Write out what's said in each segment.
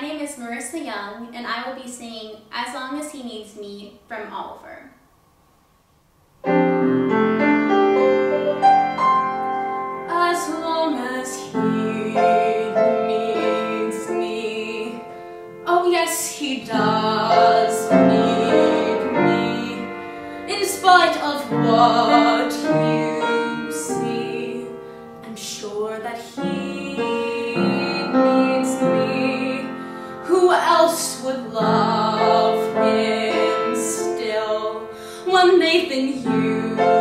My name is Marissa Young, and I will be singing As Long as He Needs Me from Oliver. As long as he needs me. Oh, yes, he does need me. In spite of what you see, I'm sure that he else would love him still. When they've been used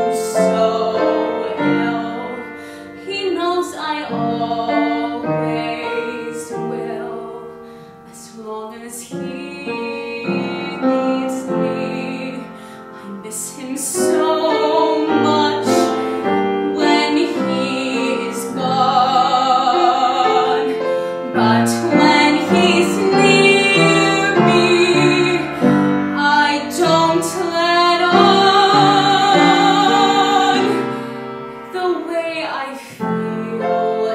way I feel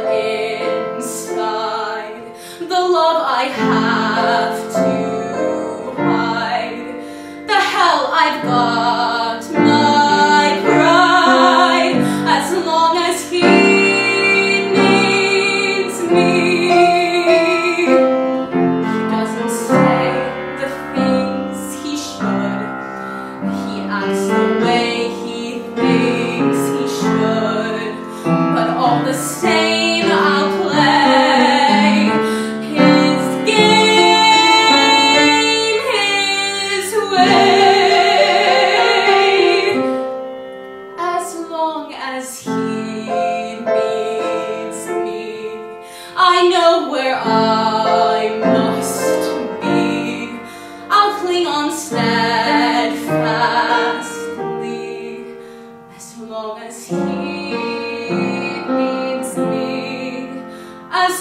inside, the love I have to hide, the hell I've got, my pride, as long as he needs me. He doesn't say the things he should. He acts I know where I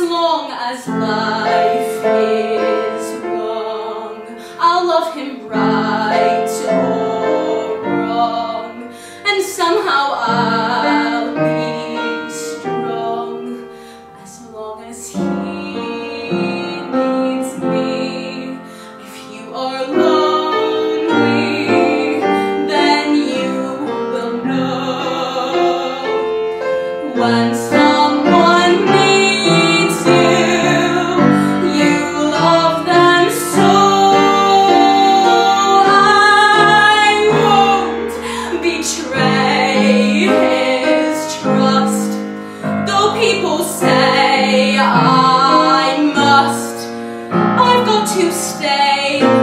long as life people say I must, I've got to stay